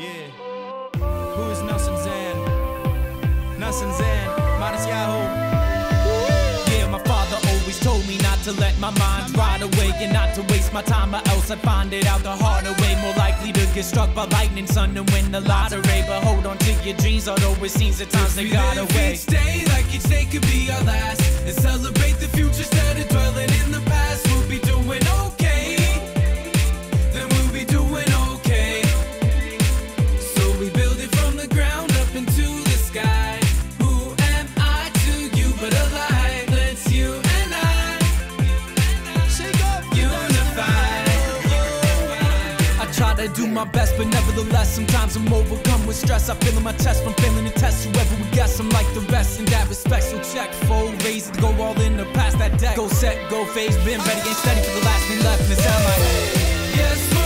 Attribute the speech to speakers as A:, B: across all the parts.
A: Yeah. Who is Nosson Zand? Nosson Zand, minus Yahoo. Yeah, my father always told me not to let my mind rot away and not to waste my time or else I'd find it out the harder way. More likely to get struck by lightning, son, and win the lottery. But hold on to your dreams, although it seems at times they got away.
B: Stay I
A: do my best, but nevertheless, sometimes I'm overcome with stress. I feel in my chest from failing to test whoever we guess. I'm like the rest in that respect. So check, full, raise it, go all in to pass that deck. Go set, go phase, been ready, ain't steady for the last thing left. And it sound like,
B: yes,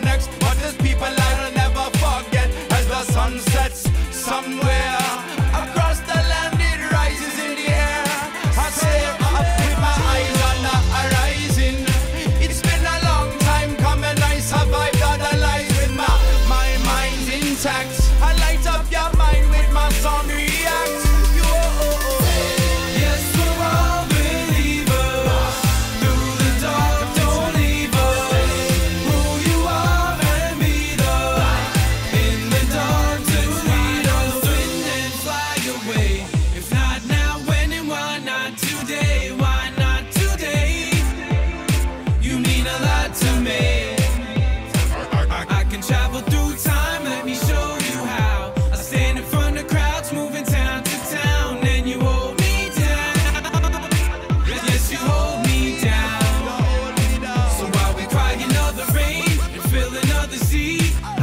C: next. Watch people like feet.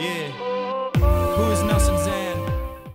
A: Yeah. Who is not?